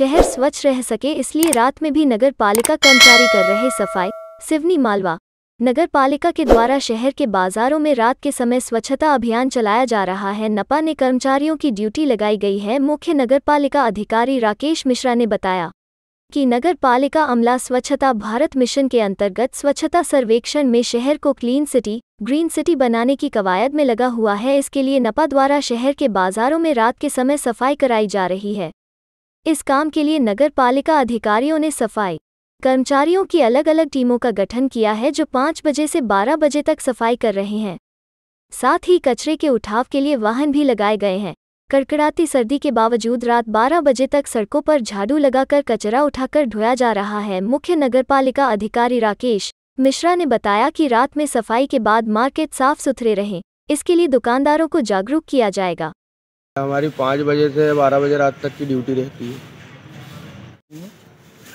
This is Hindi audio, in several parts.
शहर स्वच्छ रह सके, इसलिए रात में भी नगर पालिका कर्मचारी कर रहे सफ़ाई। सिवनी, मालवा। नगर पालिका के द्वारा शहर के बाजारों में रात के समय स्वच्छता अभियान चलाया जा रहा है। नपा ने कर्मचारियों की ड्यूटी लगाई गई है, मुख्य नगर पालिका अधिकारी राकेश मिश्रा ने बताया कि नगर पालिका अमला स्वच्छता भारत मिशन के अंतर्गत स्वच्छता सर्वेक्षण में शहर को क्लीन सिटी, ग्रीन सिटी बनाने की कवायद में लगा हुआ है। इसके लिए नपा द्वारा शहर के बाजारों में रात के समय सफ़ाई कराई जा रही है। इस काम के लिए नगर पालिका अधिकारियों ने सफ़ाई कर्मचारियों की अलग अलग टीमों का गठन किया है जो पाँच बजे से बारह बजे तक सफ़ाई कर रहे हैं। साथ ही कचरे के उठाव के लिए वाहन भी लगाए गए हैं। कड़कड़ाती सर्दी के बावजूद रात 12 बजे तक सड़कों पर झाड़ू लगाकर कचरा उठाकर ढोया जा रहा है, मुख्य नगरपालिका अधिकारी राकेश मिश्रा ने बताया कि रात में सफ़ाई के बाद मार्केट साफ़ सुथरे रहें। इसके लिए दुकानदारों को जागरूक किया जाएगा। हमारी पाँच बजे से बारह बजे रात तक की ड्यूटी रहती है।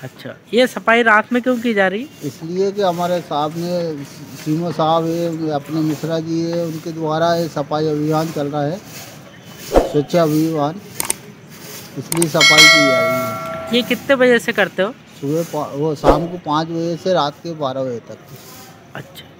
अच्छा ये सफ़ाई रात में क्यों की जा रही? इसलिए कि हमारे साहब ने सीमो साहब है अपने मिश्रा जी है उनके द्वारा ये सफ़ाई अभियान चल रहा है स्वच्छ अभियान। इसलिए सफ़ाई की जा रही है। ये कितने बजे से करते हो? सुबह वो शाम को पाँच बजे से रात के बारह बजे तक। अच्छा।